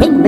Amen.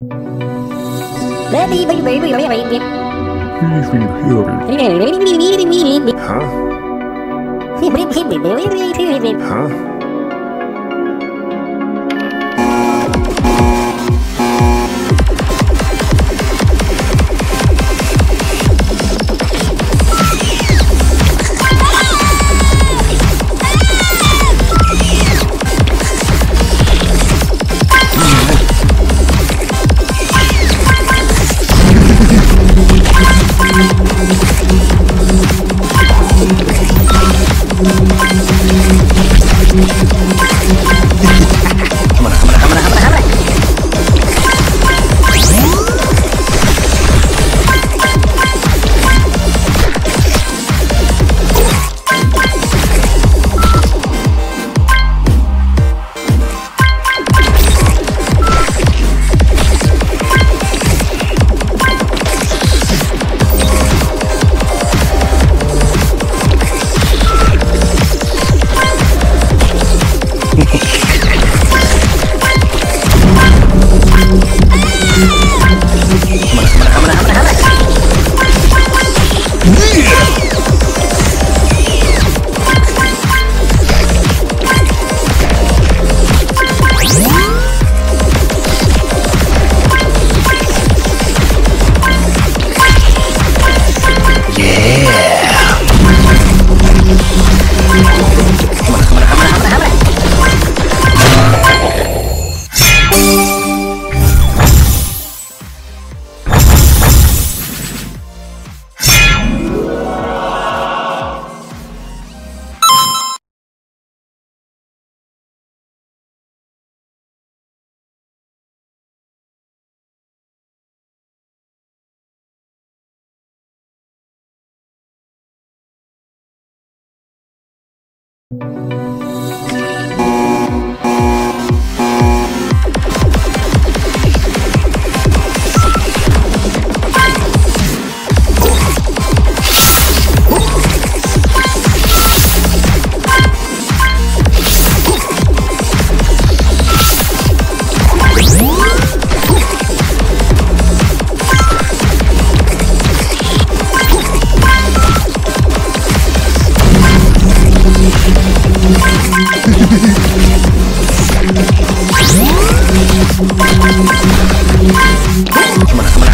Huh? Huh? Música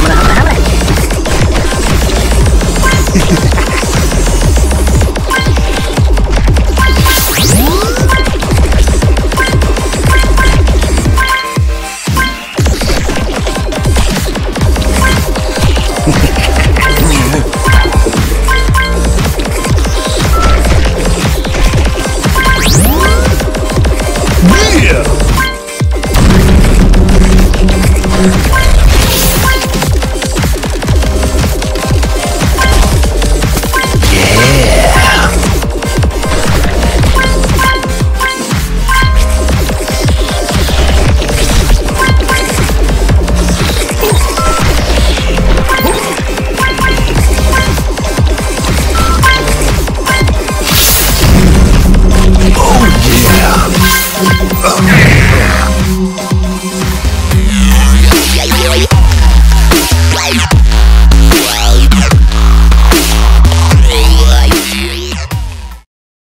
I'm gonna have